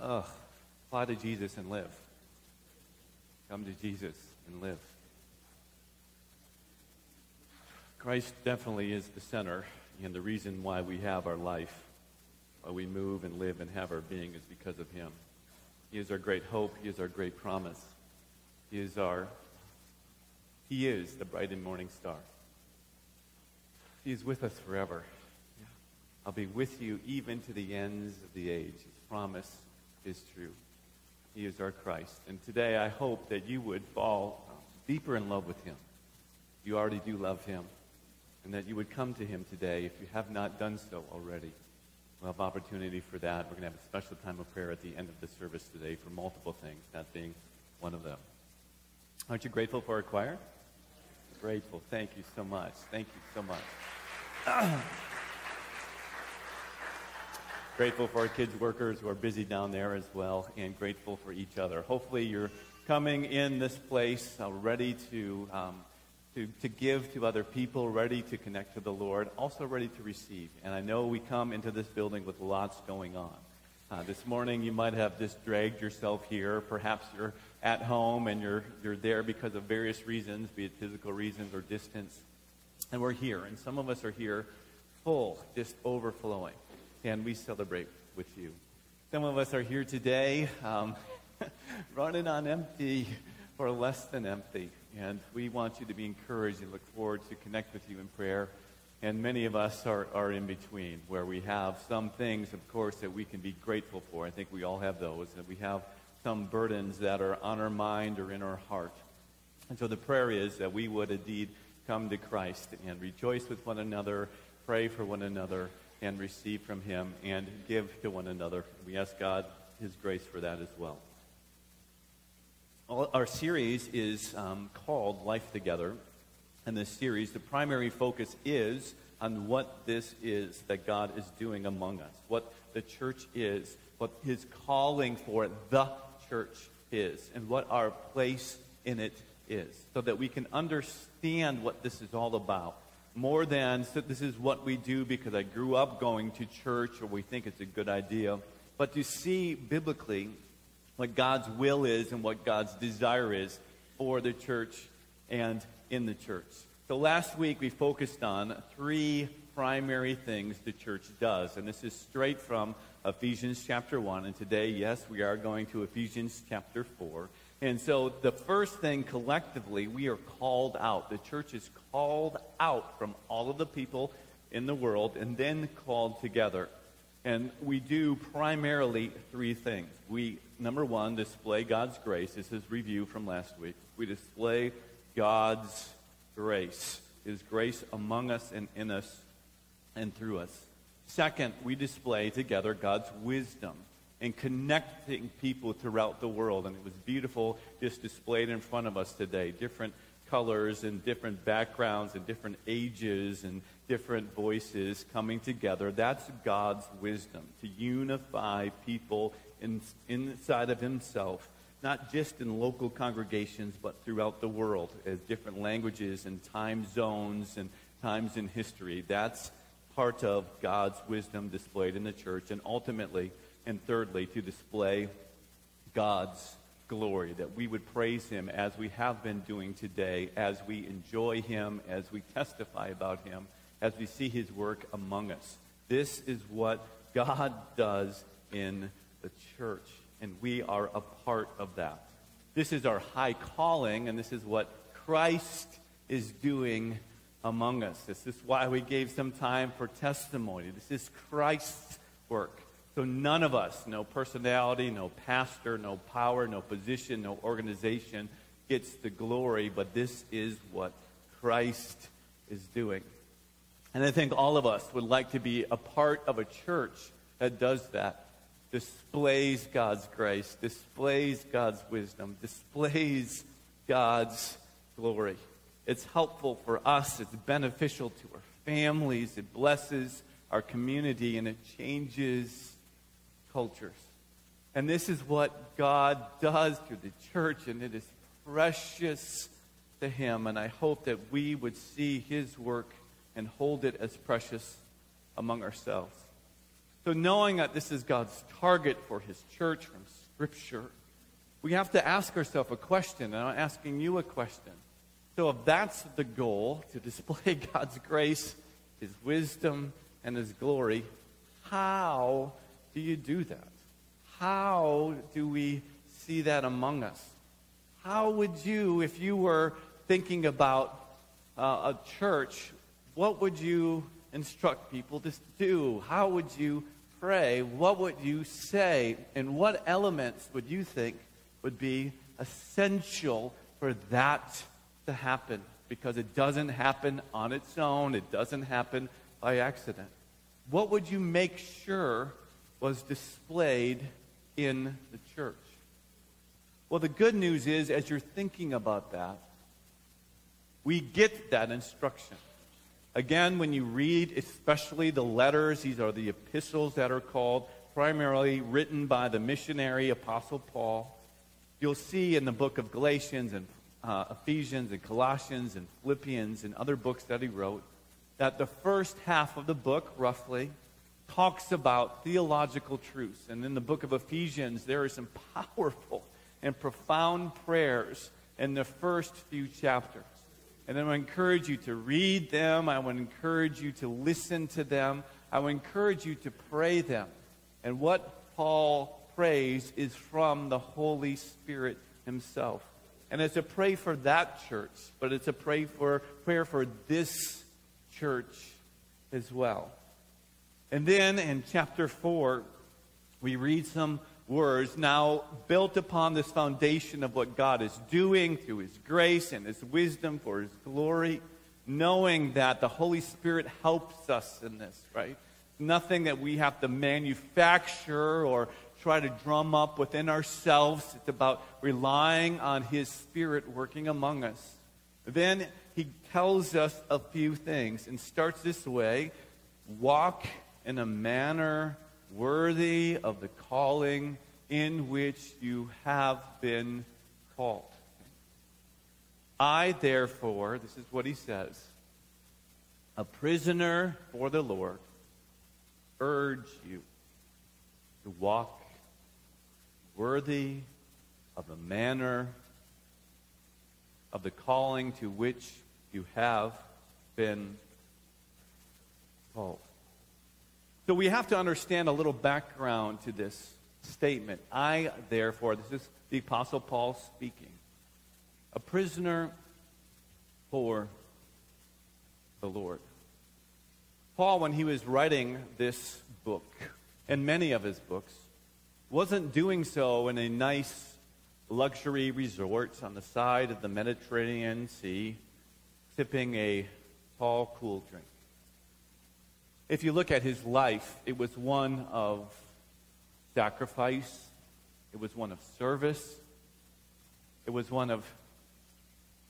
ugh, fly to Jesus and live. Come to Jesus and live. Christ definitely is the center and the reason why we have our life, why we move and live and have our being is because of him. He is our great hope. He is our great promise. He is our He is the bright and morning star. He is with us forever. I'll be with you even to the ends of the age. His promise is true. He is our Christ. And today I hope that you would fall um, deeper in love with him. You already do love him. And that you would come to him today if you have not done so already. We'll have opportunity for that. We're going to have a special time of prayer at the end of the service today for multiple things, that being one of them. Aren't you grateful for our choir? Grateful. Thank you so much. Thank you so much. grateful for our kids workers who are busy down there as well, and grateful for each other. Hopefully, you're coming in this place uh, ready to, um, to, to give to other people, ready to connect to the Lord, also ready to receive. And I know we come into this building with lots going on. Uh, this morning, you might have just dragged yourself here. Perhaps you're at home and you're, you're there because of various reasons, be it physical reasons or distance. And we're here. And some of us are here full, just overflowing and we celebrate with you. Some of us are here today um, running on empty or less than empty, and we want you to be encouraged and look forward to connect with you in prayer. And many of us are, are in between, where we have some things, of course, that we can be grateful for. I think we all have those. And we have some burdens that are on our mind or in our heart. And so the prayer is that we would indeed come to Christ and rejoice with one another, pray for one another, and receive from him and give to one another. We ask God his grace for that as well. Our series is um, called Life Together. And this series, the primary focus is on what this is that God is doing among us, what the church is, what his calling for the church is, and what our place in it is, so that we can understand what this is all about more than so this is what we do because I grew up going to church or we think it's a good idea, but to see biblically what God's will is and what God's desire is for the church and in the church. So last week we focused on three primary things the church does, and this is straight from Ephesians chapter 1. And today, yes, we are going to Ephesians chapter 4. And so the first thing collectively, we are called out. The church is called out from all of the people in the world and then called together. And we do primarily three things. We, number one, display God's grace. This is review from last week. We display God's grace, His grace among us and in us and through us. Second, we display together God's wisdom and connecting people throughout the world. And it was beautiful, just displayed in front of us today. Different colors and different backgrounds and different ages and different voices coming together. That's God's wisdom to unify people in, inside of Himself, not just in local congregations, but throughout the world as different languages and time zones and times in history. That's part of God's wisdom displayed in the church. And ultimately, and thirdly, to display God's glory, that we would praise Him as we have been doing today, as we enjoy Him, as we testify about Him, as we see His work among us. This is what God does in the church, and we are a part of that. This is our high calling, and this is what Christ is doing among us. This is why we gave some time for testimony. This is Christ's work. So none of us, no personality, no pastor, no power, no position, no organization gets the glory, but this is what Christ is doing. And I think all of us would like to be a part of a church that does that. Displays God's grace, displays God's wisdom, displays God's glory. It's helpful for us, it's beneficial to our families, it blesses our community, and it changes cultures. And this is what God does through the church, and it is precious to Him. And I hope that we would see His work and hold it as precious among ourselves. So, knowing that this is God's target for his church from Scripture, we have to ask ourselves a question, and I'm asking you a question. So, if that's the goal, to display God's grace, his wisdom, and his glory, how do you do that? How do we see that among us? How would you, if you were thinking about uh, a church, what would you instruct people to do? How would you pray? What would you say? And what elements would you think would be essential for that to happen? Because it doesn't happen on its own, it doesn't happen by accident. What would you make sure was displayed in the church? Well, the good news is, as you're thinking about that, we get that instruction. Again, when you read, especially the letters, these are the epistles that are called, primarily written by the missionary apostle Paul. You'll see in the book of Galatians and uh, Ephesians and Colossians and Philippians and other books that he wrote that the first half of the book, roughly, talks about theological truths. And in the book of Ephesians, there are some powerful and profound prayers in the first few chapters. And I would encourage you to read them. I would encourage you to listen to them. I would encourage you to pray them. And what Paul prays is from the Holy Spirit himself. And it's a pray for that church, but it's a pray for prayer for this church as well. And then in chapter 4, we read some words now built upon this foundation of what God is doing through His grace and His wisdom for His glory, knowing that the Holy Spirit helps us in this, right? Nothing that we have to manufacture or try to drum up within ourselves. It's about relying on His Spirit working among us. Then He tells us a few things and starts this way walk in a manner worthy of the calling in which you have been called. I, therefore, this is what he says, a prisoner for the Lord, urge you to walk worthy of the manner of the calling to which you have been called. So we have to understand a little background to this statement. I, therefore, this is the Apostle Paul speaking, a prisoner for the Lord. Paul, when he was writing this book, and many of his books, wasn't doing so in a nice luxury resort on the side of the Mediterranean Sea, sipping a tall, cool drink if you look at his life, it was one of sacrifice, it was one of service, it was one of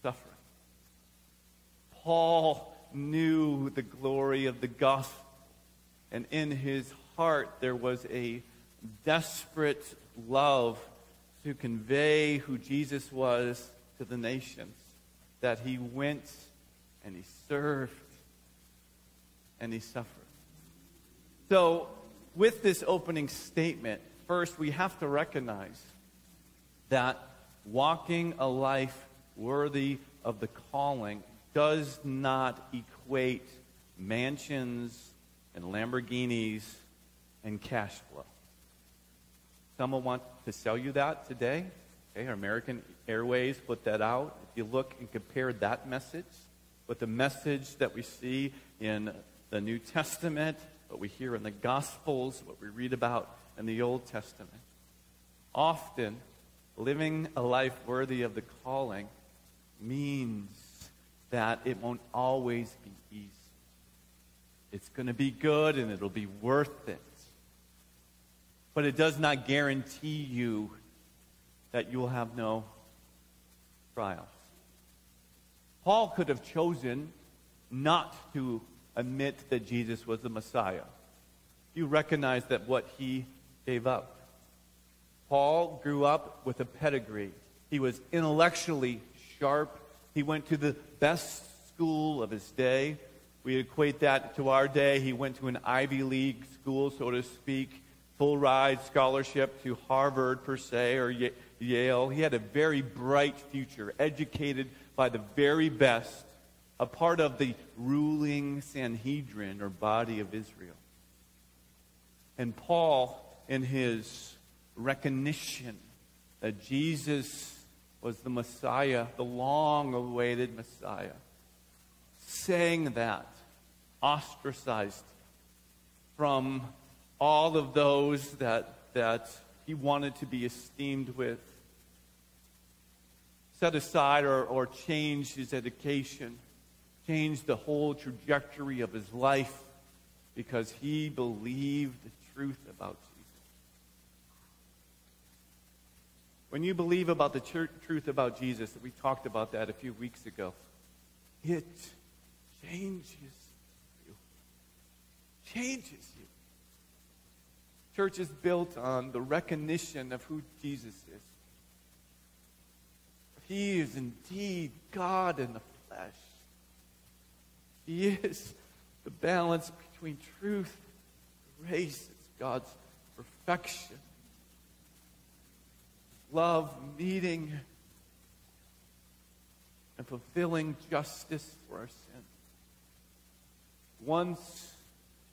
suffering. Paul knew the glory of the gospel, and in his heart there was a desperate love to convey who Jesus was to the nations, that he went and he served and he suffered. So, with this opening statement, first we have to recognize that walking a life worthy of the calling does not equate mansions and Lamborghinis and cash flow. Someone want to sell you that today? Okay, American Airways put that out. If you look and compare that message with the message that we see in the New Testament what we hear in the Gospels, what we read about in the Old Testament. Often, living a life worthy of the calling means that it won't always be easy. It's going to be good and it'll be worth it. But it does not guarantee you that you will have no trials. Paul could have chosen not to admit that Jesus was the Messiah. You recognize that what he gave up. Paul grew up with a pedigree. He was intellectually sharp. He went to the best school of his day. we equate that to our day. He went to an Ivy League school, so to speak, full ride scholarship to Harvard, per se, or Yale. He had a very bright future, educated by the very best, a part of the ruling Sanhedrin or body of Israel. And Paul, in his recognition that Jesus was the Messiah, the long awaited Messiah, saying that, ostracized from all of those that, that he wanted to be esteemed with, set aside or, or changed his education, changed the whole trajectory of his life because he believed the truth about Jesus. When you believe about the truth about Jesus, we talked about that a few weeks ago, it changes you. Changes you. Church is built on the recognition of who Jesus is. He is indeed God in the flesh. He is the balance between truth and grace. It's God's perfection. Love meeting and fulfilling justice for our sin. Once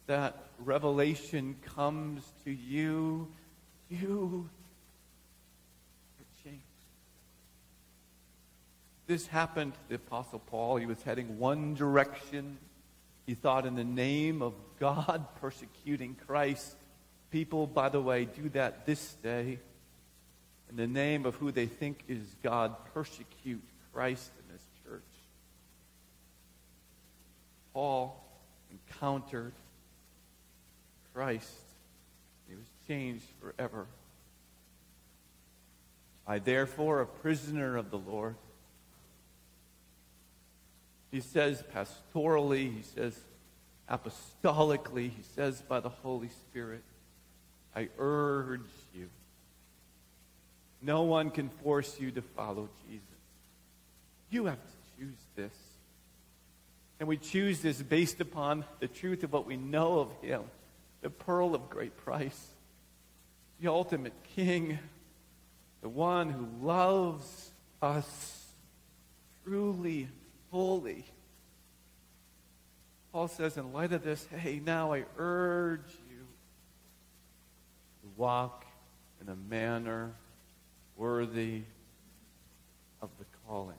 that revelation comes to you, you are changed. This happened to the Apostle Paul. He was heading one direction. He thought, in the name of God, persecuting Christ. People, by the way, do that this day. In the name of who they think is God, persecute Christ in his church. Paul encountered Christ. He was changed forever. I, therefore, a prisoner of the Lord. He says pastorally, he says apostolically, he says by the Holy Spirit, I urge you. No one can force you to follow Jesus. You have to choose this. And we choose this based upon the truth of what we know of him, the pearl of great price, the ultimate king, the one who loves us truly, fully. Paul says, in light of this, hey, now I urge you to walk in a manner worthy of the calling.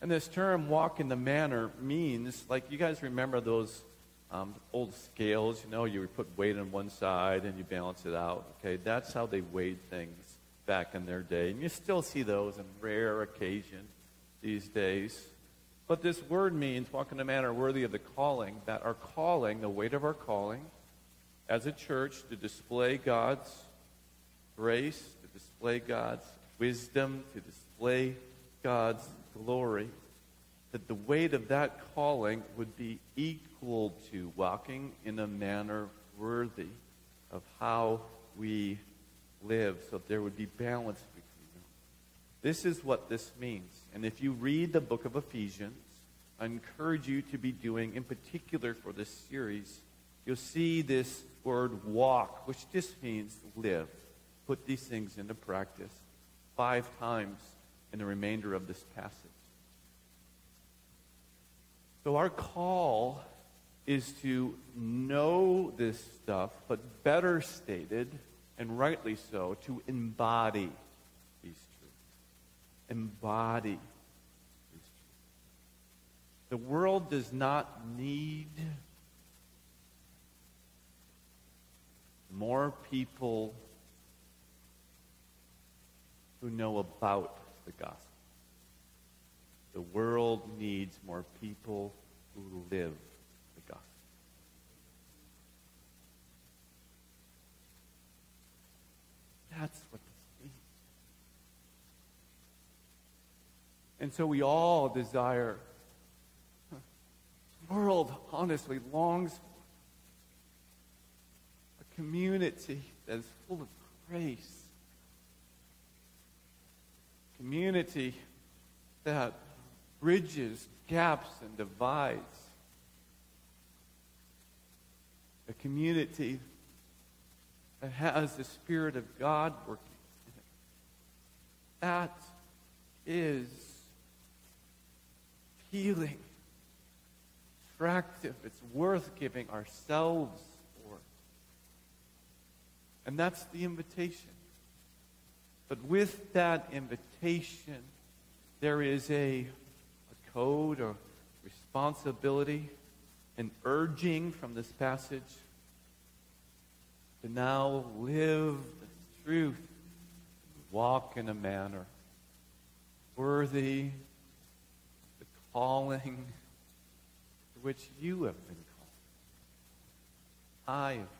And this term, walk in the manner, means, like, you guys remember those um, old scales, you know, you would put weight on one side and you balance it out. Okay, that's how they weighed things back in their day. And you still see those on rare occasion these days. But this word means walk in a manner worthy of the calling, that our calling, the weight of our calling, as a church, to display God's grace, to display God's wisdom, to display God's glory, that the weight of that calling would be equal to walking in a manner worthy of how we live, so there would be balance between them. This is what this means. And if you read the book of Ephesians, I encourage you to be doing, in particular for this series, you'll see this word walk, which just means live. Put these things into practice five times in the remainder of this passage. So, our call is to know this stuff, but better stated, and rightly so, to embody. Embody. The world does not need more people who know about the gospel. The world needs more people who live the gospel. That's what this means. And so we all desire, the world honestly longs for a community that is full of grace. Community that bridges gaps and divides. A community that has the Spirit of God working in it. That is healing, attractive. It's worth giving ourselves for. And that's the invitation. But with that invitation, there is a, a code or responsibility, an urging from this passage to now live the truth, walk in a manner worthy calling to which you have been called. I have been called.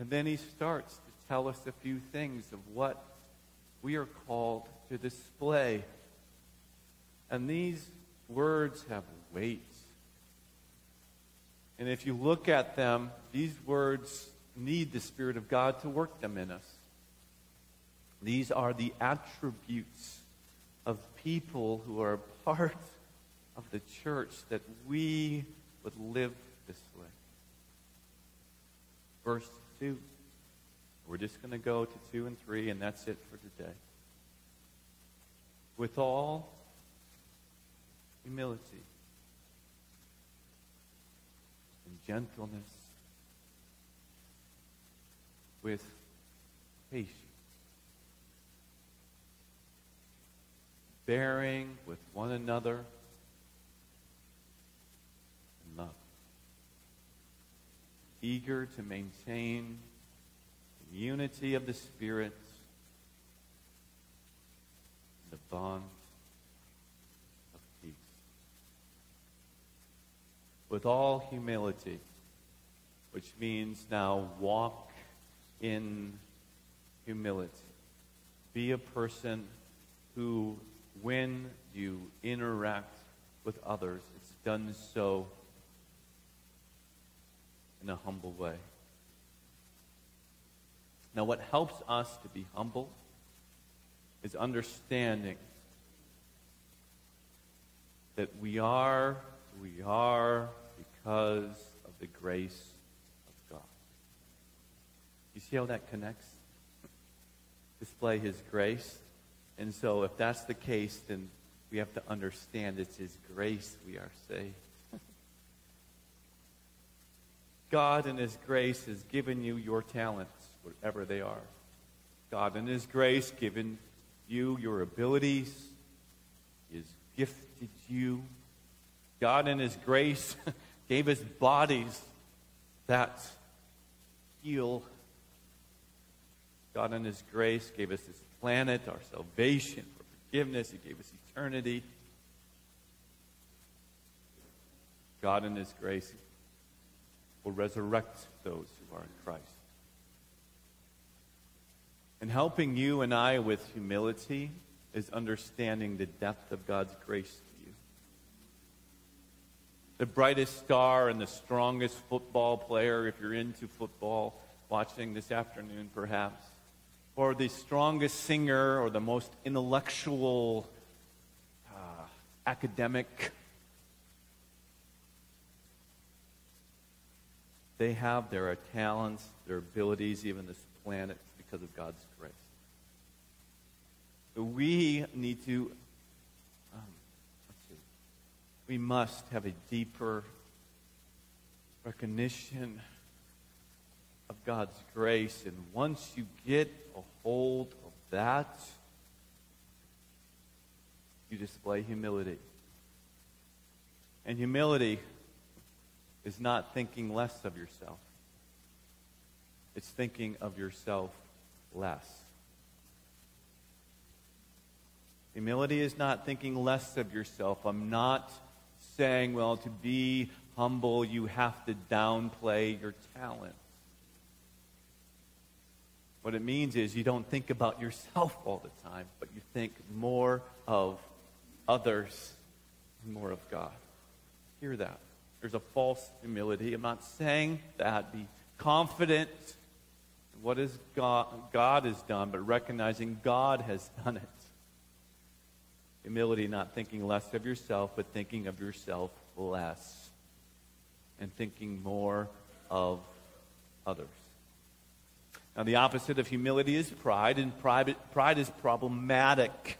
And then he starts to tell us a few things of what we are called to display. And these words have weight. And if you look at them, these words need the Spirit of God to work them in us. These are the attributes people who are part of the church that we would live this way. Verse 2. We're just going to go to 2 and 3, and that's it for today. With all humility and gentleness, with patience, bearing with one another in love, eager to maintain the unity of the Spirit, the bond of peace. With all humility, which means now walk in humility. Be a person who, when you interact with others, it's done so in a humble way. Now, what helps us to be humble is understanding that we are we are because of the grace of God. You see how that connects? Display His grace. And so, if that's the case, then we have to understand it's His grace we are saved. God, in His grace, has given you your talents whatever they are. God, in His grace, given you your abilities, has gifted you. God, in His grace, gave us bodies that heal. God, in His grace, gave us this planet, our salvation, for forgiveness. He gave us eternity. God, in His grace, will resurrect those who are in Christ. And helping you and I with humility is understanding the depth of God's grace to you. The brightest star and the strongest football player, if you're into football, watching this afternoon perhaps, or the strongest singer or the most intellectual uh, academic, they have their talents, their abilities, even this planet because of God's grace. We need to, um, we must have a deeper recognition of God's grace. And once you get a hold of that, you display humility. And humility is not thinking less of yourself. It's thinking of yourself less. Humility is not thinking less of yourself. I'm not saying, well, to be humble, you have to downplay your talents. What it means is you don't think about yourself all the time, but you think more of others and more of God. Hear that. There's a false humility. I'm not saying that. Be confident what is God, God has done, but recognizing God has done it. Humility, not thinking less of yourself, but thinking of yourself less. and thinking more of others. Now, the opposite of humility is pride, and pride, pride is problematic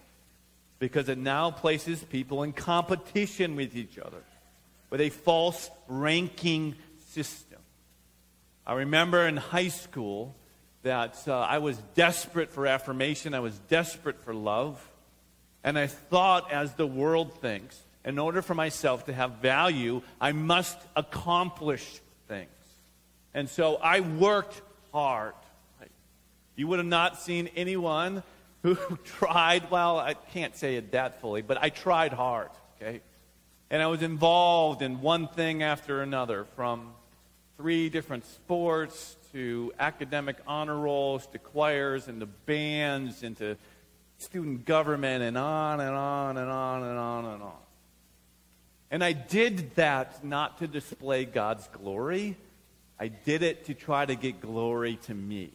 because it now places people in competition with each other with a false ranking system. I remember in high school that uh, I was desperate for affirmation, I was desperate for love, and I thought, as the world thinks, in order for myself to have value, I must accomplish things. And so I worked hard. You would have not seen anyone who tried, well, I can't say it that fully, but I tried hard, okay? And I was involved in one thing after another, from three different sports to academic honor rolls to choirs and to bands and to student government and on and on and on and on and on. And I did that not to display God's glory. I did it to try to get glory to me.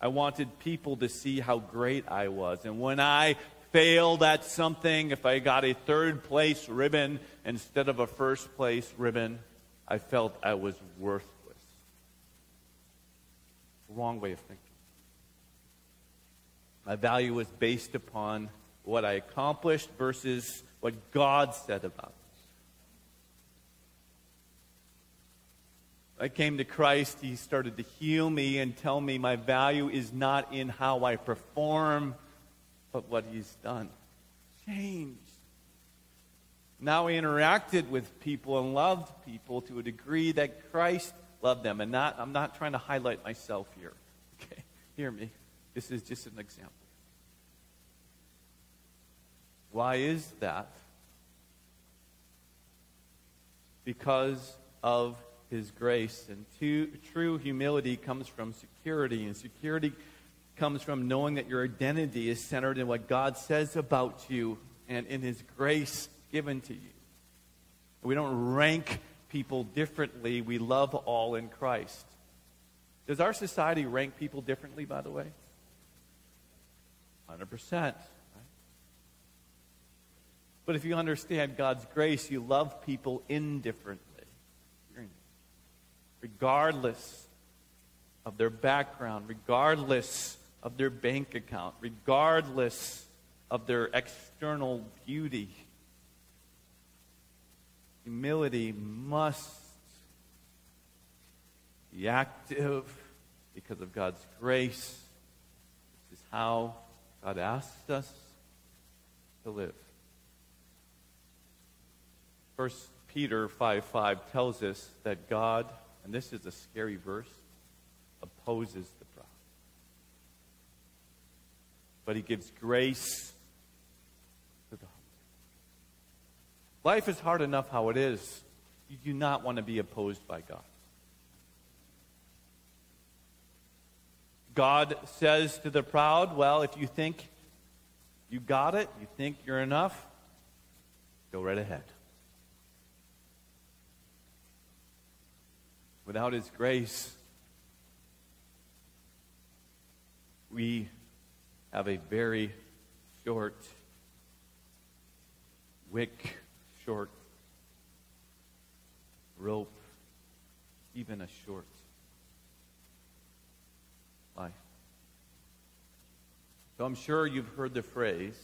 I wanted people to see how great I was. And when I failed at something, if I got a third place ribbon instead of a first place ribbon, I felt I was worthless. Wrong way of thinking. My value was based upon what I accomplished versus what God said about me. I came to Christ, He started to heal me and tell me my value is not in how I perform, but what He's done. Changed. Now I interacted with people and loved people to a degree that Christ loved them. And not, I'm not trying to highlight myself here. Okay? Hear me. This is just an example. Why is that? Because of his grace. And to, true humility comes from security, and security comes from knowing that your identity is centered in what God says about you and in his grace given to you. We don't rank people differently, we love all in Christ. Does our society rank people differently, by the way? 100%. But if you understand God's grace, you love people indifferently regardless of their background, regardless of their bank account, regardless of their external beauty. Humility must be active because of God's grace. This is how God asks us to live. First Peter 5 5 tells us that God and this is a scary verse, opposes the proud. But he gives grace to the humble. Life is hard enough how it is. You do not want to be opposed by God. God says to the proud, well, if you think you got it, you think you're enough, go right ahead. Without His grace, we have a very short wick, short rope, even a short life. So I'm sure you've heard the phrase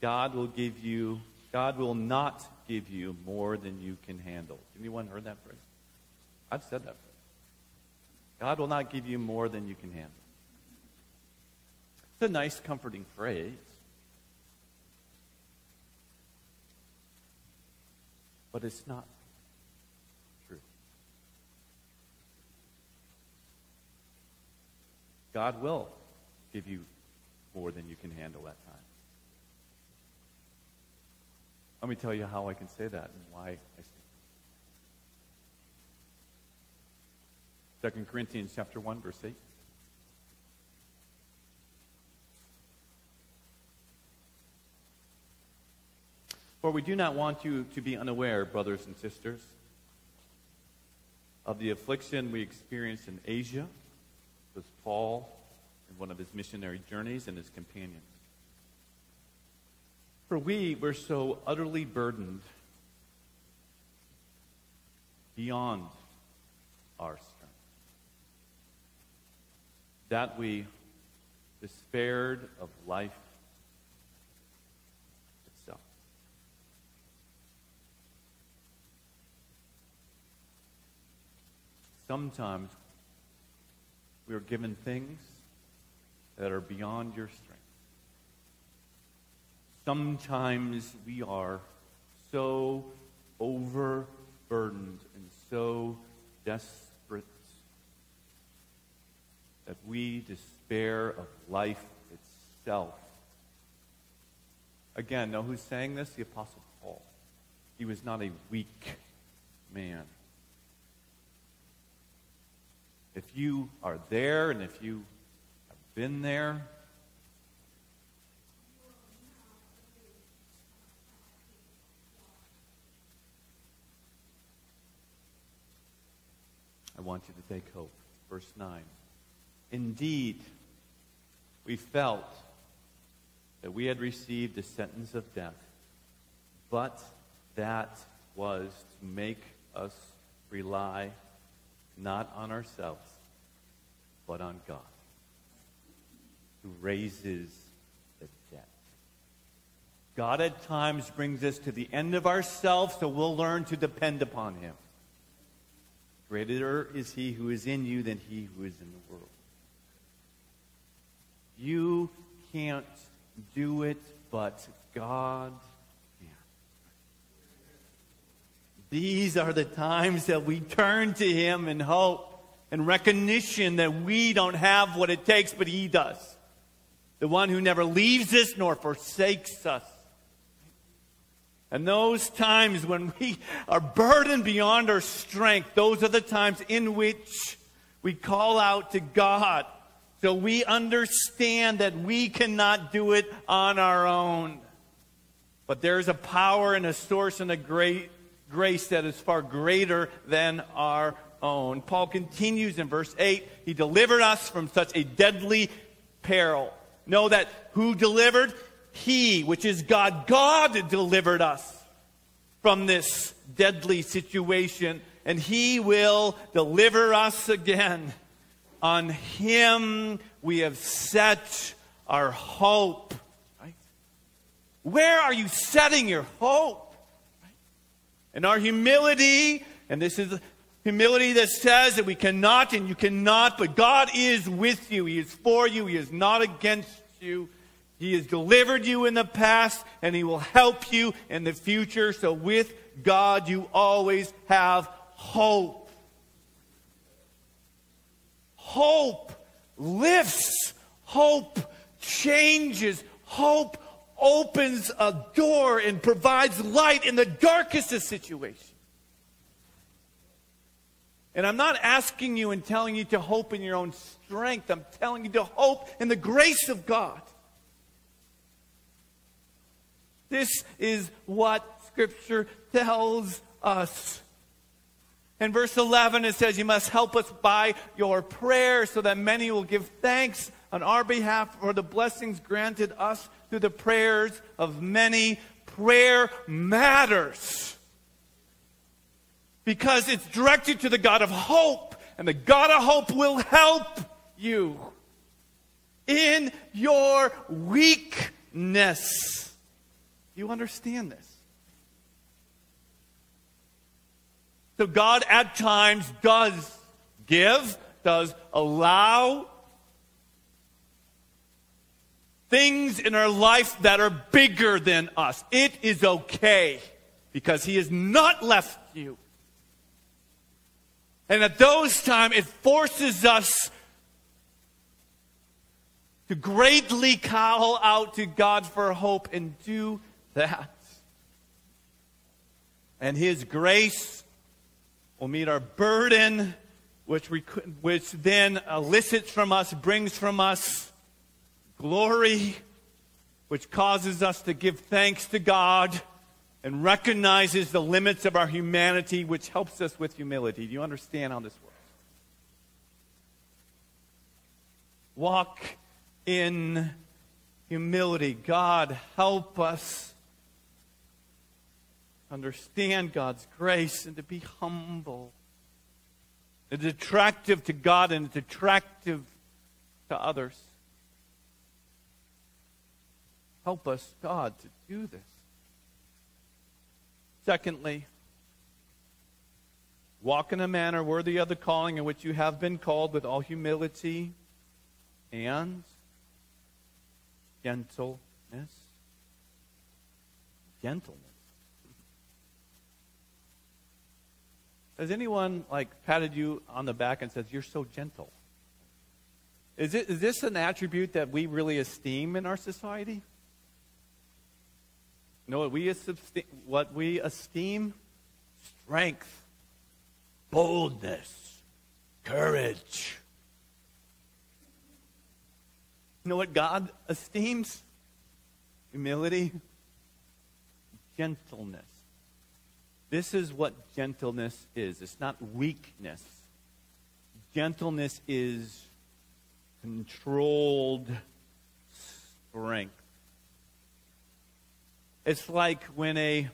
God will give you, God will not give you more than you can handle. Anyone heard that phrase? I've said that. God will not give you more than you can handle. It's a nice, comforting phrase. But it's not true. God will give you more than you can handle that time. Let me tell you how I can say that and why I say 2 Corinthians chapter 1, verse 8. For we do not want you to be unaware, brothers and sisters, of the affliction we experienced in Asia with Paul in one of his missionary journeys and his companions. For we were so utterly burdened beyond our. That we despaired of life itself. Sometimes we are given things that are beyond your strength. Sometimes we are so overburdened and so desperate that we despair of life itself. Again, know who's saying this? The Apostle Paul. He was not a weak man. If you are there and if you have been there, I want you to take hope. Verse 9. Indeed, we felt that we had received a sentence of death, but that was to make us rely not on ourselves, but on God, who raises the dead. God at times brings us to the end of ourselves so we'll learn to depend upon Him. Greater is he who is in you than he who is in the world. You can't do it, but God can. These are the times that we turn to him in hope and recognition that we don't have what it takes, but he does. The one who never leaves us nor forsakes us. And those times when we are burdened beyond our strength, those are the times in which we call out to God. So we understand that we cannot do it on our own. But there's a power and a source and a great grace that is far greater than our own. Paul continues in verse 8 He delivered us from such a deadly peril. Know that who delivered? He, which is God, God delivered us from this deadly situation, and He will deliver us again. On Him we have set our hope. Right? Where are you setting your hope? Right? And our humility, and this is humility that says that we cannot and you cannot, but God is with you. He is for you. He is not against you. He has delivered you in the past, and He will help you in the future. So with God, you always have hope. Hope lifts, hope changes, hope opens a door and provides light in the darkest of situations. And I'm not asking you and telling you to hope in your own strength. I'm telling you to hope in the grace of God. This is what Scripture tells us. In verse 11, it says, You must help us by your prayer so that many will give thanks on our behalf for the blessings granted us through the prayers of many. Prayer matters because it's directed to the God of hope, and the God of hope will help you in your weakness. You understand this? So God at times does give, does allow things in our life that are bigger than us. It is okay because He has not left you. And at those times, it forces us to greatly call out to God for hope and do that. And His grace will meet our burden, which, we, which then elicits from us, brings from us glory, which causes us to give thanks to God and recognizes the limits of our humanity, which helps us with humility. Do you understand how this works? Walk in humility. God, help us understand God's grace and to be humble. It's attractive to God and it's attractive to others. Help us, God, to do this. Secondly, walk in a manner worthy of the calling in which you have been called with all humility and gentleness. Gentleness. Has anyone like patted you on the back and says, You're so gentle? Is, it, is this an attribute that we really esteem in our society? No, what we, what we esteem? Strength, boldness, courage. You know what God esteems? Humility, gentleness. This is what gentleness is. It's not weakness. Gentleness is controlled strength. It's like when a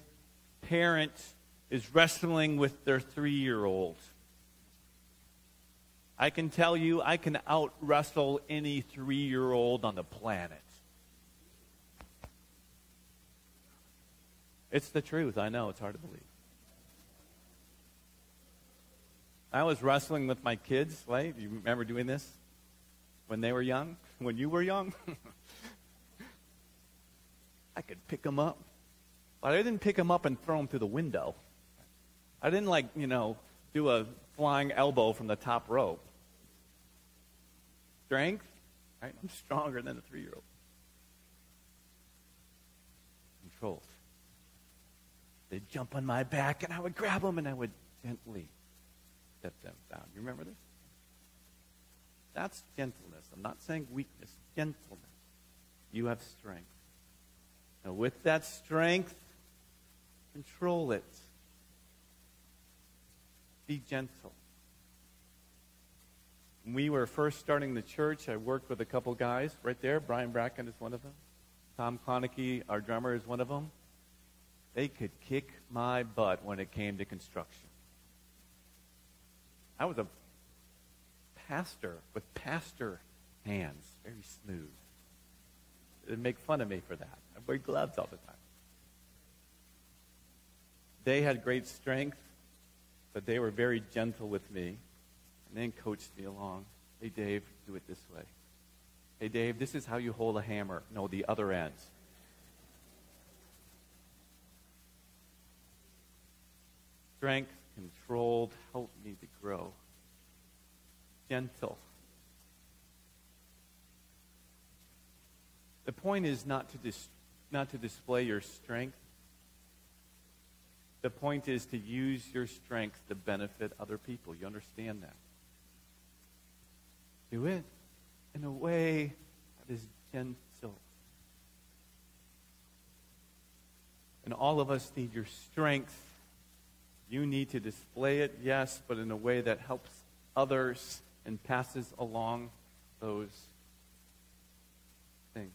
parent is wrestling with their three year old. I can tell you, I can out wrestle any three year old on the planet. It's the truth. I know. It's hard to believe. I was wrestling with my kids, right? You remember doing this when they were young? When you were young? I could pick them up. But I didn't pick them up and throw them through the window. I didn't, like, you know, do a flying elbow from the top rope. Strength, right? I'm stronger than a three year old. Control. They'd jump on my back and I would grab them and I would gently them down. You remember this? That's gentleness. I'm not saying weakness, gentleness. You have strength. And with that strength, control it. Be gentle. When we were first starting the church, I worked with a couple guys right there. Brian Bracken is one of them. Tom Kloneke, our drummer, is one of them. They could kick my butt when it came to construction. I was a pastor with pastor hands, very smooth. They'd make fun of me for that. I wear gloves all the time. They had great strength, but they were very gentle with me and then coached me along. Hey, Dave, do it this way. Hey, Dave, this is how you hold a hammer. No, the other end. Strength controlled, help me to grow. Gentle. The point is not to, dis- not to display your strength. The point is to use your strength to benefit other people. You understand that? Do it in a way that is gentle. And all of us need your strength you need to display it, yes, but in a way that helps others and passes along those things.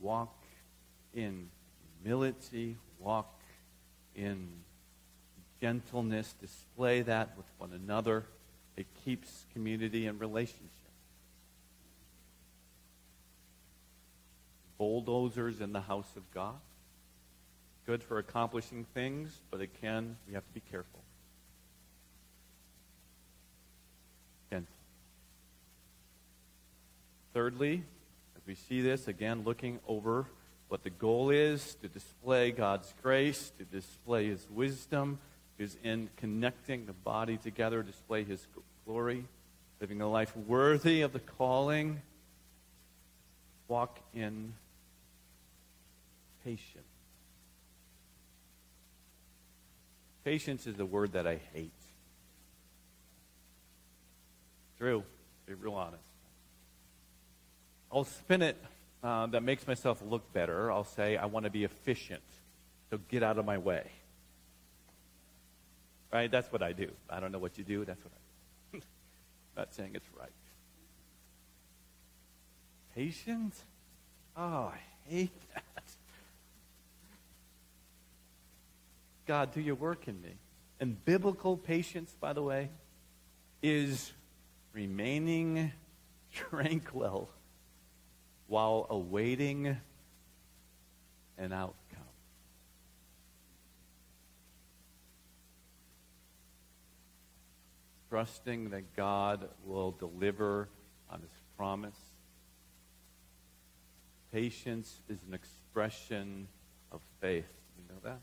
Walk in humility, walk in gentleness, display that with one another. It keeps community and relationship. Bulldozers in the house of God. Good for accomplishing things, but can, we have to be careful. Again. Thirdly, as we see this, again, looking over what the goal is to display God's grace, to display His wisdom, is in connecting the body together, display His glory, living a life worthy of the calling, walk in patient. Patience is a word that I hate. True. Be real honest. I'll spin it uh, that makes myself look better. I'll say, I want to be efficient. So get out of my way. Right? That's what I do. I don't know what you do. That's what I do. Not saying it's right. Patience? Oh, I hate that. God, do your work in me. And biblical patience, by the way, is remaining tranquil while awaiting an outcome. Trusting that God will deliver on his promise. Patience is an expression of faith. You know that?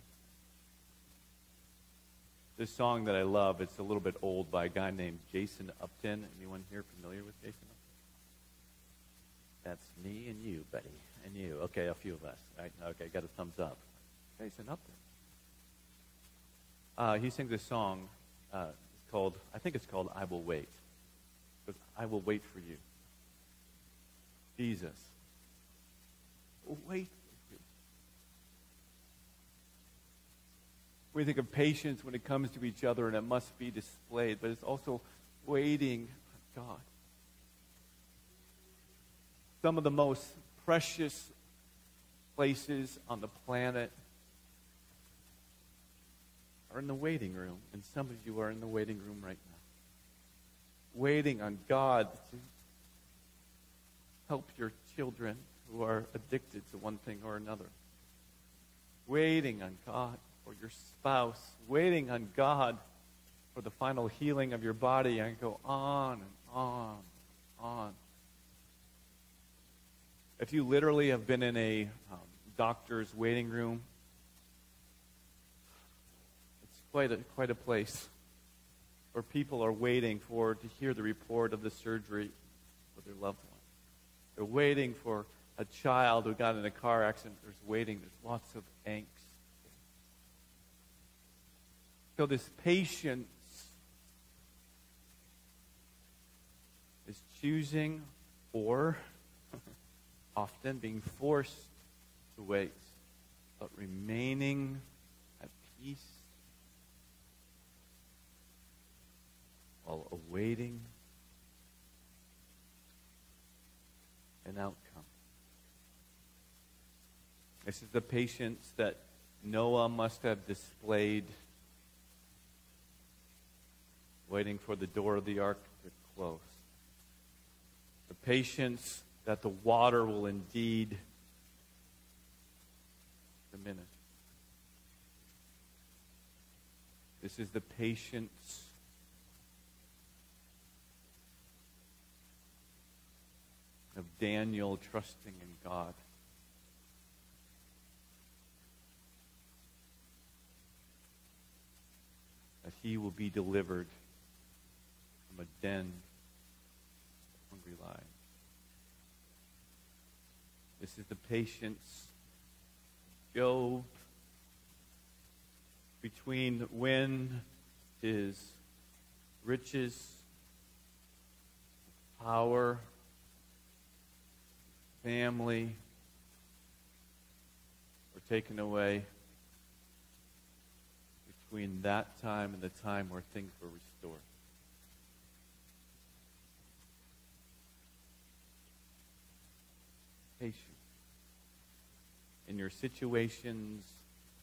This song that I love, it's a little bit old by a guy named Jason Upton. Anyone here familiar with Jason Upton? That's me and you, buddy. And you. Okay, a few of us. Right? Okay, got a thumbs up. Jason Upton. Uh, he sings this song uh, called, I think it's called I Will Wait. Because I will wait for you. Jesus. Wait We think of patience when it comes to each other, and it must be displayed, but it's also waiting on God. Some of the most precious places on the planet are in the waiting room, and some of you are in the waiting room right now. Waiting on God to help your children who are addicted to one thing or another. Waiting on God or your spouse, waiting on God for the final healing of your body, and go on and on and on. If you literally have been in a um, doctor's waiting room, it's quite a, quite a place where people are waiting for to hear the report of the surgery for their loved one. They're waiting for a child who got in a car accident. There's waiting. There's lots of angst. So, this patience is choosing or often being forced to wait, but remaining at peace while awaiting an outcome. This is the patience that Noah must have displayed waiting for the door of the ark to close. The patience that the water will indeed diminish. This is the patience of Daniel trusting in God. That he will be delivered from a den of hungry lions. This is the patience Job between when his riches, power, family were taken away between that time and the time where things were restored. In your situations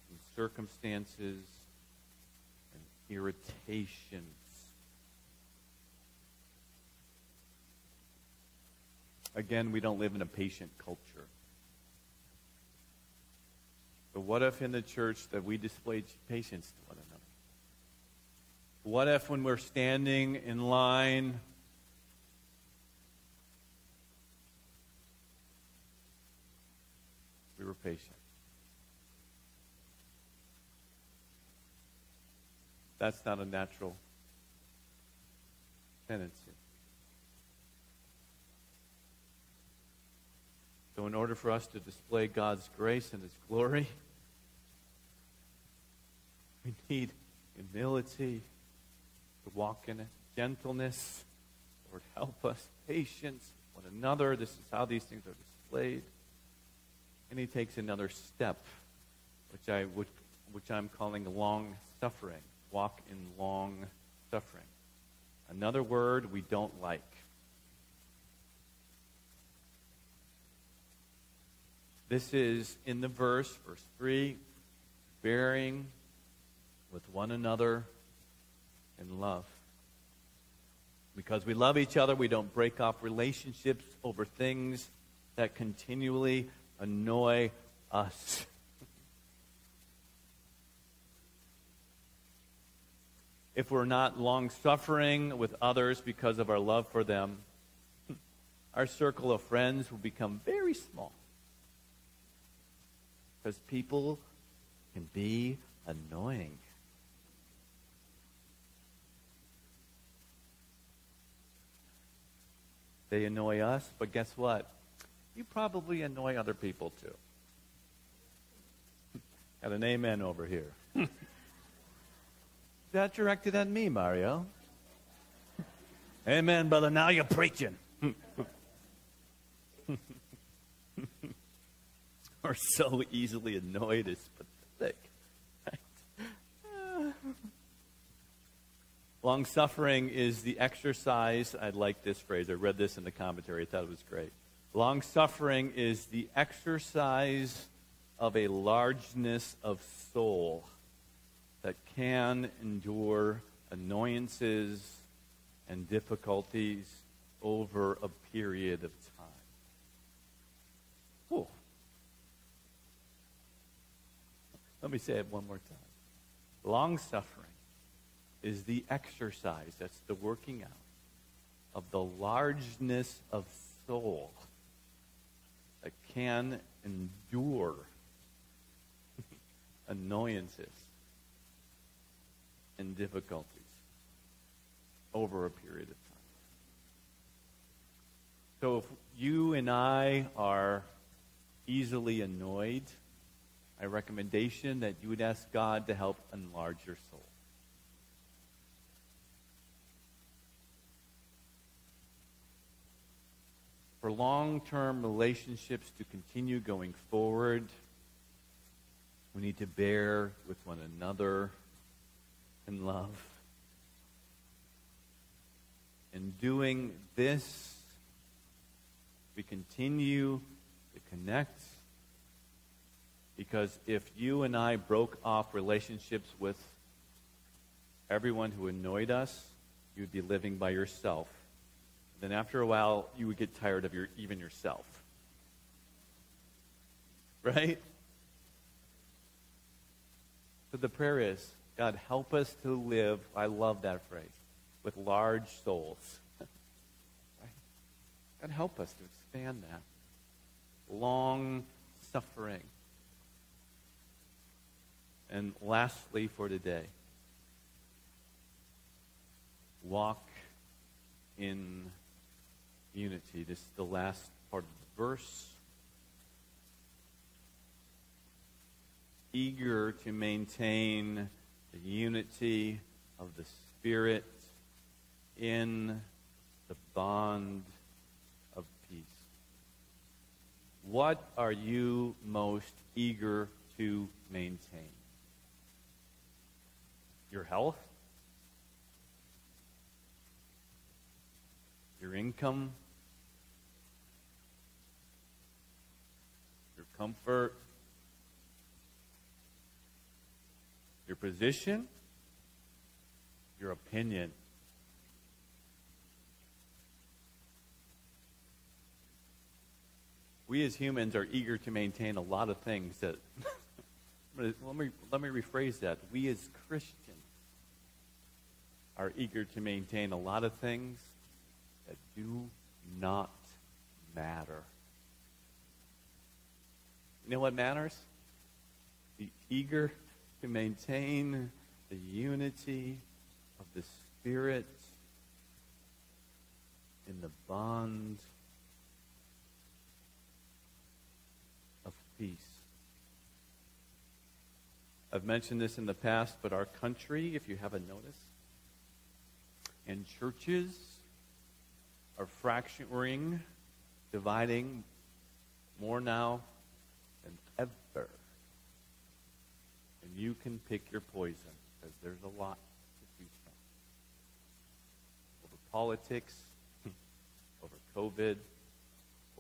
and circumstances and irritations. Again, we don't live in a patient culture. But what if in the church that we displayed patience to one another? What if when we're standing in line we were patient. That's not a natural tendency. So, in order for us to display God's grace and His glory, we need humility to walk in it, gentleness. Lord, help us, patience, one another. This is how these things are displayed. And he takes another step, which, I would, which I'm calling long suffering. Walk in long suffering. Another word we don't like. This is in the verse, verse 3, bearing with one another in love. Because we love each other, we don't break off relationships over things that continually annoy us. if we're not long suffering with others because of our love for them, our circle of friends will become very small. Because people can be annoying. They annoy us, but guess what? You probably annoy other people too. Got an amen over here. that directed at me, Mario. Amen, brother. Now you're preaching. We're so easily annoyed, it's pathetic. Long suffering is the exercise. I like this phrase. I read this in the commentary. I thought it was great. Long suffering is the exercise of a largeness of soul that can endure annoyances and difficulties over a period of time. Ooh. Let me say it one more time. Long suffering is the exercise, that's the working out of the largeness of soul can endure annoyances and difficulties over a period of time. So if you and I are easily annoyed, my recommendation that you would ask God to help enlarge your soul. For long term relationships to continue going forward, we need to bear with one another in love. In doing this, we continue to connect. Because if you and I broke off relationships with everyone who annoyed us, you'd be living by yourself. Then after a while, you would get tired of your even yourself. Right? So the prayer is, God, help us to live, I love that phrase, with large souls. right? God, help us to expand that. Long suffering. And lastly, for today, walk in unity. This is the last part of the verse. Eager to maintain the unity of the Spirit in the bond of peace. What are you most eager to maintain? Your health? Your income? Comfort? Your position? Your opinion? we as humans are eager to maintain a lot of things that let me let me rephrase that we as christians are eager to maintain a lot of things that do not matter you know what matters be eager to maintain the unity of the spirit in the bond of peace. I've mentioned this in the past, but our country, if you haven't noticed, and churches are fracturing, dividing more now than ever. And you can pick your poison because there's a lot to choose from. Over politics, over COVID,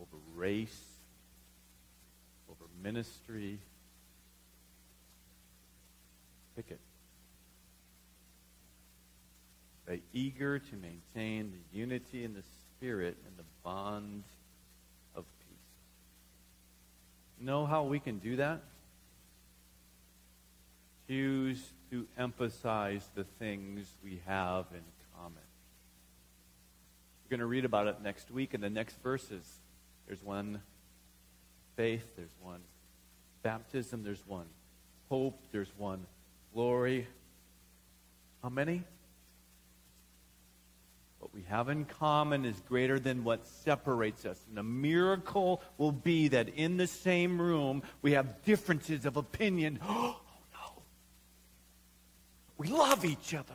over race, over ministry. Pick it. Be eager to maintain the unity in the Spirit and the bond of peace. Know how we can do that? Choose to emphasize the things we have in common. We're going to read about it next week in the next verses. There's one faith, there's one baptism, there's one hope, there's one glory. How many? What we have in common is greater than what separates us. And the miracle will be that in the same room we have differences of opinion. Oh, We love each other.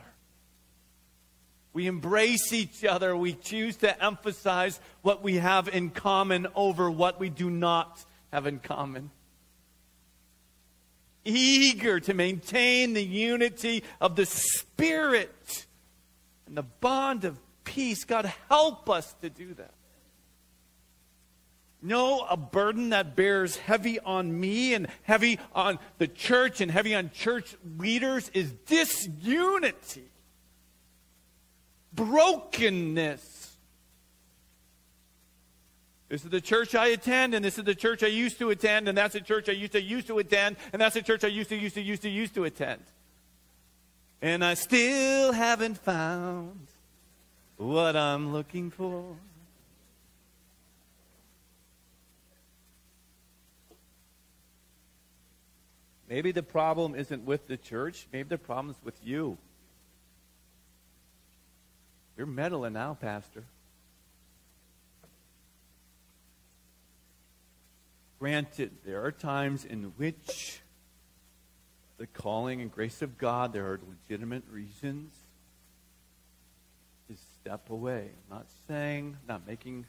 We embrace each other. We choose to emphasize what we have in common over what we do not have in common. Eager to maintain the unity of the Spirit and the bond of peace. God, help us to do that. No, a burden that bears heavy on me and heavy on the church and heavy on church leaders is disunity, brokenness. This is the church I attend, and this is the church I used to attend, and that's the church I used to used to attend, and that's the church I used to used to used to used to attend. And I still haven't found what I'm looking for. Maybe the problem isn't with the church. Maybe the problem is with you. You're meddling now, Pastor. Granted, there are times in which the calling and grace of God, there are legitimate reasons to step away. I'm not saying, not making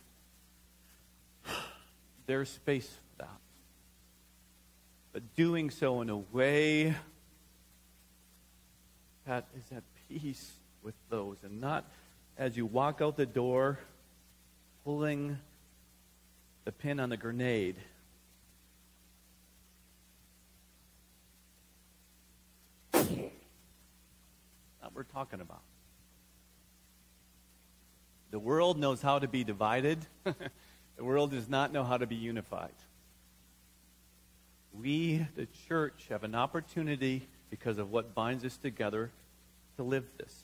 there's space. But doing so in a way that is at peace with those and not as you walk out the door pulling the pin on the grenade. That's what we're talking about. The world knows how to be divided. the world does not know how to be unified. We, the church, have an opportunity because of what binds us together to live this.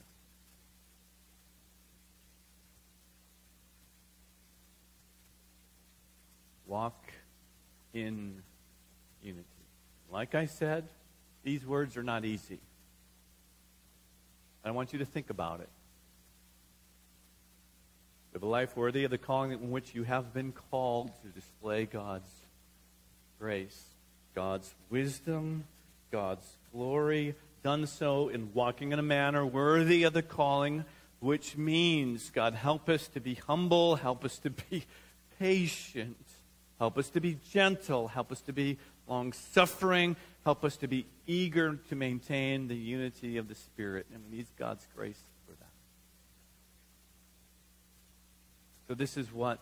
Walk in unity. Like I said, these words are not easy. I want you to think about it. Live a life worthy of the calling in which you have been called to display God's grace, God's wisdom, God's glory, done so in walking in a manner worthy of the calling, which means, God, help us to be humble, help us to be patient, help us to be gentle, help us to be long suffering, help us to be eager to maintain the unity of the Spirit. And we need God's grace for that. So, this is what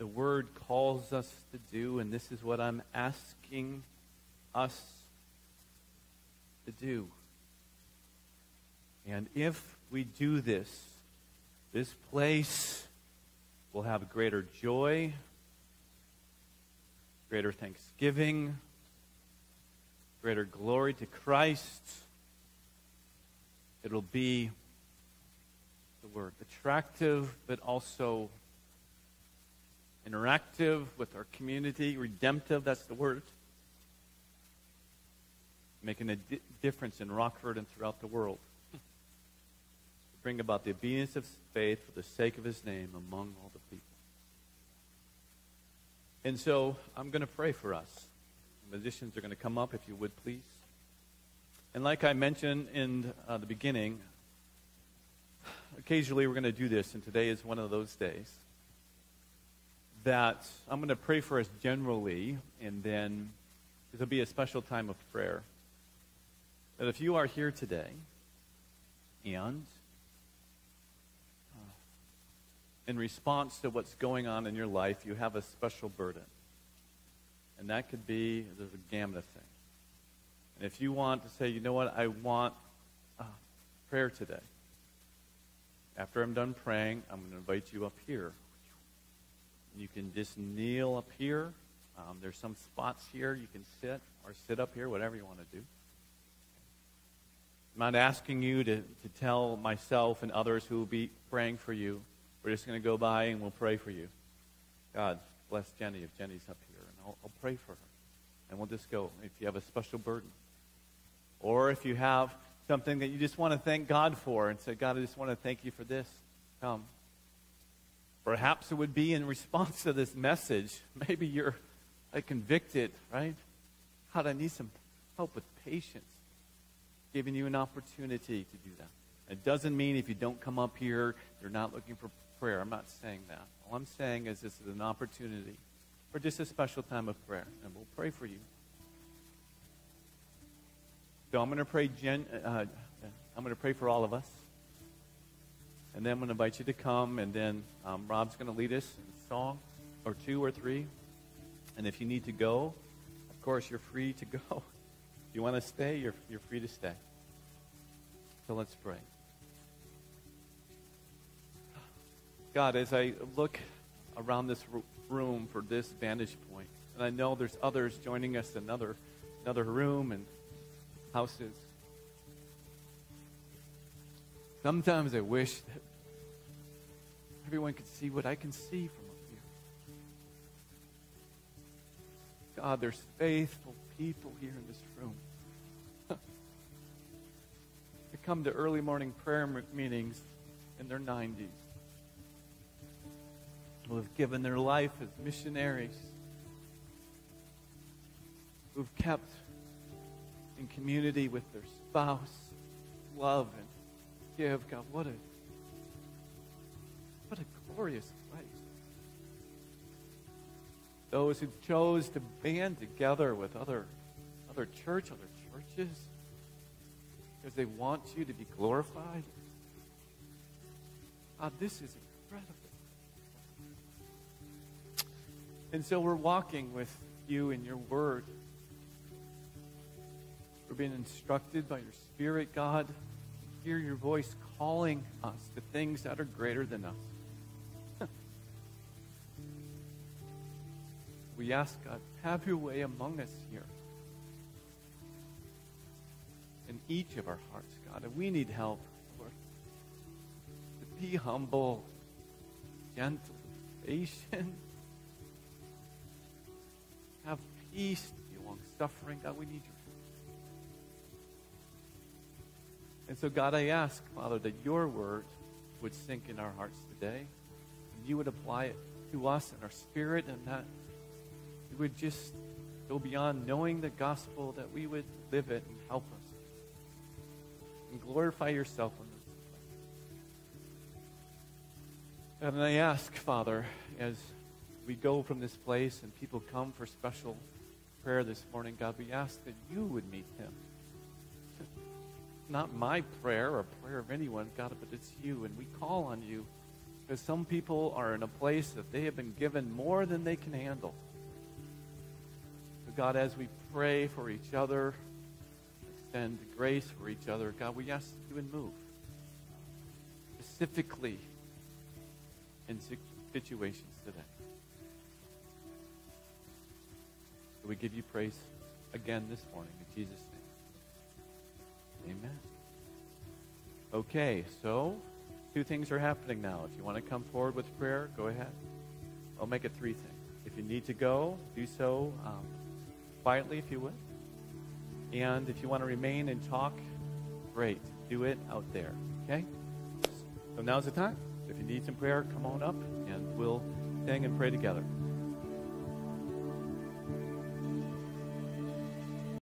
the Word calls us to do, and this is what I'm asking us to do. And if we do this, this place will have greater joy, greater thanksgiving, greater glory to Christ. It'll be the word. Attractive, but also interactive with our community. Redemptive, that's the word. Making a di- difference in Rockford and throughout the world. bring about the obedience of faith for the sake of his name among all the people. And so I'm going to pray for us. The musicians are going to come up, if you would, please. And like I mentioned in uh, the beginning, occasionally we're going to do this, and today is one of those days. That I'm going to pray for us generally, and then there'll be a special time of prayer. That if you are here today, and uh, in response to what's going on in your life, you have a special burden. And that could be, there's a gamut of things. And if you want to say, you know what, I want uh, prayer today. After I'm done praying, I'm going to invite you up here. You can just kneel up here. Um, there's some spots here you can sit or sit up here, whatever you want to do. I'm not asking you to, to tell myself and others who will be praying for you. We're just going to go by and we'll pray for you. God, bless Jenny if Jenny's up here, and I'll, I'll pray for her. And we'll just go if you have a special burden. Or if you have something that you just want to thank God for and say, God, I just want to thank you for this, come. Perhaps it would be in response to this message. Maybe you're like, convicted, right? God, I need some help with patience. Giving you an opportunity to do that. It doesn't mean if you don't come up here, you're not looking for prayer. I'm not saying that. All I'm saying is this is an opportunity for just a special time of prayer, and we'll pray for you. So I'm going to pray. Gen, uh, I'm going to pray for all of us, and then I'm going to invite you to come, and then um, Rob's going to lead us in a song or two or three. And if you need to go, of course, you're free to go. If you want to stay, you're, you're free to stay. So let's pray. God, as I look around this room for this vantage point, and I know there's others joining us in another, another room and houses. Sometimes I wish that everyone could see what I can see from up here. God, there's faithful people here in this room. they come to early morning prayer meetings in their 90s who have given their life as missionaries, who've kept in community with their spouse, love and give. God, what a what a glorious place. Those who chose to band together with other other church, other churches, because they want you to be glorified. God, this is incredible. And so we're walking with you in your word. We're being instructed by your Spirit, God. Hear your voice calling us to things that are greater than us. we ask, God, have your way among us here. In each of our hearts, God. And we need help, Lord. To be humble, gentle, patient have peace be long suffering. God, we need you. And so, God, I ask, Father, that your word would sink in our hearts today. And you would apply it to us and our spirit, and that you would just go beyond knowing the gospel, that we would live it and help us. And glorify yourself in this. And I ask, Father, as we go from this place and people come for special prayer this morning, God, we ask that you would meet them. Not my prayer or prayer of anyone, God, but it's you. And we call on you because some people are in a place that they have been given more than they can handle. So, God, as we pray for each other, extend grace for each other, God, we ask you would move specifically in situations today. So we give you praise again this morning in Jesus' name. Amen. Okay, so two things are happening now. If you want to come forward with prayer, go ahead. I'll make it three things. If you need to go, do so um, quietly if you would. And if you want to remain and talk, great. Do it out there. Okay? So now's the time. If you need some prayer, come on up and we'll sing and pray together.